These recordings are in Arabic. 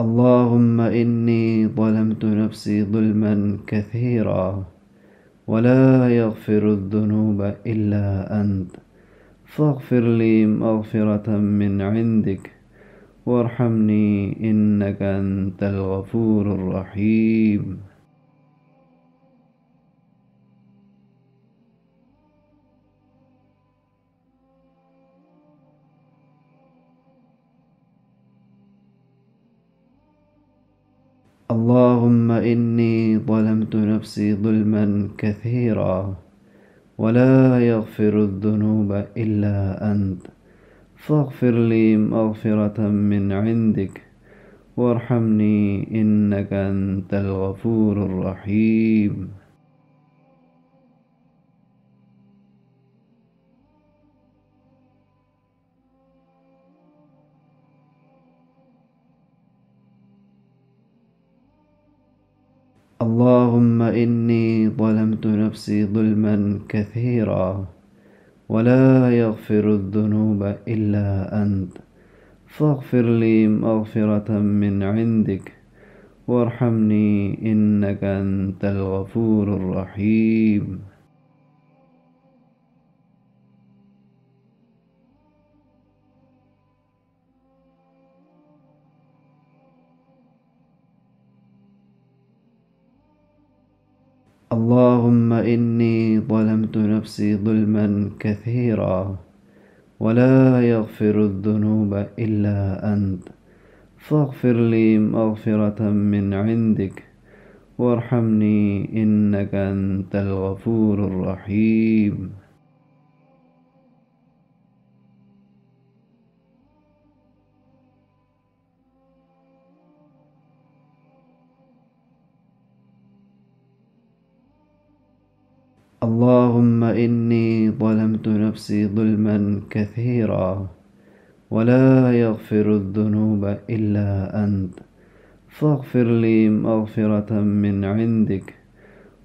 اللهم إني ظلمت نفسي ظلما كثيرا ولا يغفر الذنوب إلا أنت. فاغفر لي مغفرة من عندك وارحمني إنك أنت الغفور الرحيم. اللهم إني ظلمت نفسي ظلما كثيرا ولا يغفر الذنوب إلا أنت. فاغفر لي مغفرة من عندك وارحمني إنك أنت الغفور الرحيم. اللهم إني ظلمت نفسي ظلما كثيرا ولا يغفر الذنوب إلا أنت. فاغفر لي مغفرة من عندك. وارحمني إنك أنت الغفور الرحيم. اللهم إني ظلمت نفسي ظلما كثيرا ولا يغفر الذنوب إلا أنت. فاغفر لي مغفرة من عندك وارحمني إنك أنت الغفور الرحيم. اللهم إني ظلمت نفسي ظلما كثيرا ولا يغفر الذنوب إلا أنت. فاغفر لي مغفرة من عندك.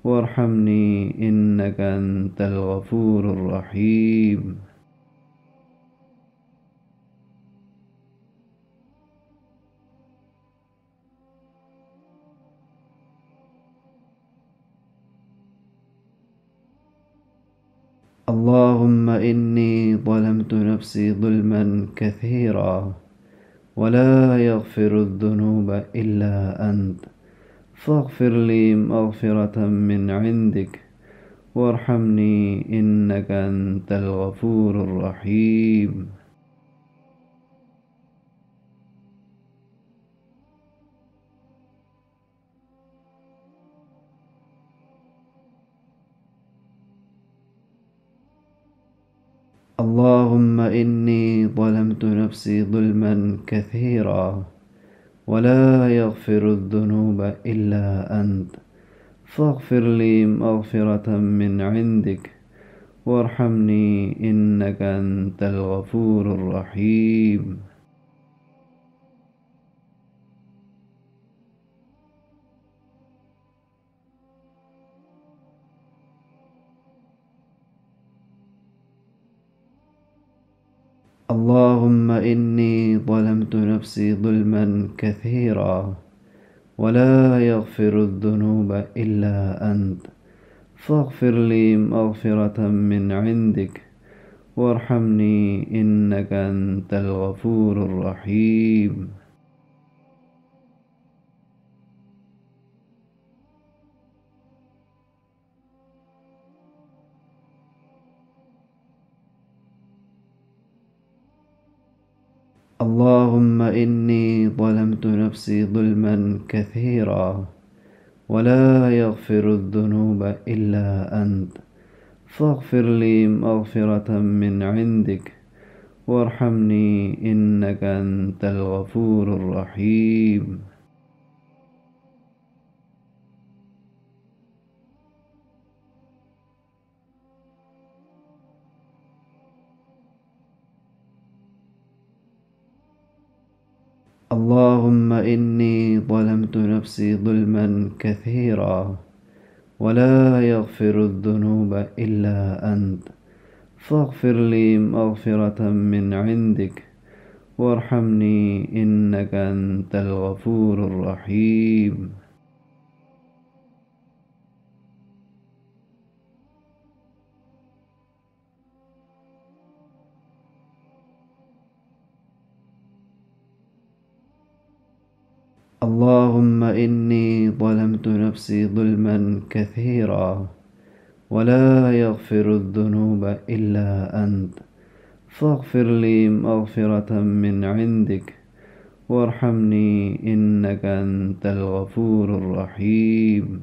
وارحمني إنك أنت الغفور الرحيم. اللهم إني ظلمت نفسي ظلما كثيرا ولا يغفر الذنوب إلا أنت. فاغفر لي مغفرة من عندك. وارحمني إنك أنت الغفور الرحيم. اللهم إني ظلمت نفسي ظلما كثيرا ولا يغفر الذنوب إلا أنت. فاغفر لي مغفرة من عندك. وارحمني إنك أنت الغفور الرحيم. اللهم إني ظلمت نفسي ظلما كثيرا ولا يغفر الذنوب إلا أنت. فاغفر لي مغفرة من عندك. وارحمني إنك أنت الغفور الرحيم. اللهم إني ظلمت نفسي ظلما كثيرا ولا يغفر الذنوب إلا أنت. فاغفر لي مغفرة من عندك. وارحمني إنك أنت الغفور الرحيم. اللهم إني ظلمت نفسي ظلما كثيرا ولا يغفر الذنوب إلا أنت. فاغفر لي مغفرة من عندك. وارحمني إنك أنت الغفور الرحيم. اللهم إني ظلمت نفسي ظلما كثيرا ولا يغفر الذنوب إلا أنت. فاغفر لي مغفرة من عندك. وارحمني إنك أنت الغفور الرحيم.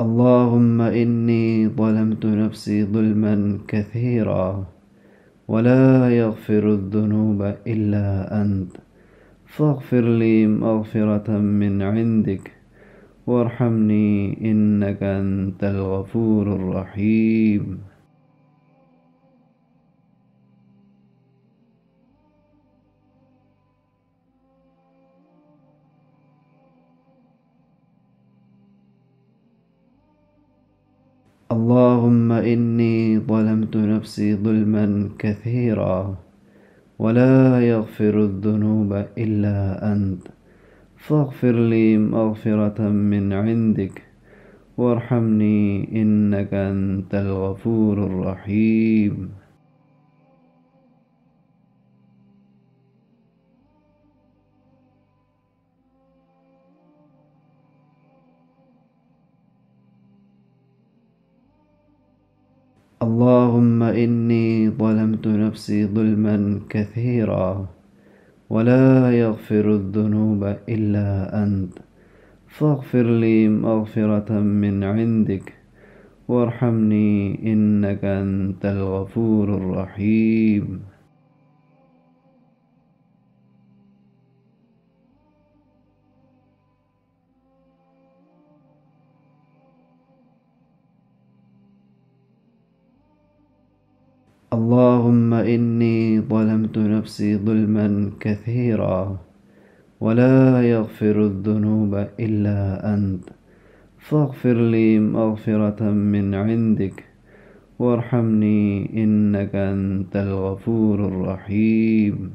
اللهم إني ظلمت نفسي ظلما كثيرا ولا يغفر الذنوب إلا أنت. فاغفر لي مغفرة من عندك. وارحمني إنك أنت الغفور الرحيم. اللهم إني ظلمت نفسي ظلما كثيرا ولا يغفر الذنوب إلا أنت. فاغفر لي مغفرة من عندك. وارحمني إنك أنت الغفور الرحيم. اللهم إني ظلمت نفسي ظلما كثيرا ولا يغفر الذنوب إلا أنت. فاغفر لي مغفرة من عندك وارحمني إنك أنت الغفور الرحيم. اللهم إني ظلمت نفسي ظلما كثيرا ولا يغفر الذنوب إلا أنت. فاغفر لي مغفرة من عندك وارحمني إنك أنت الغفور الرحيم.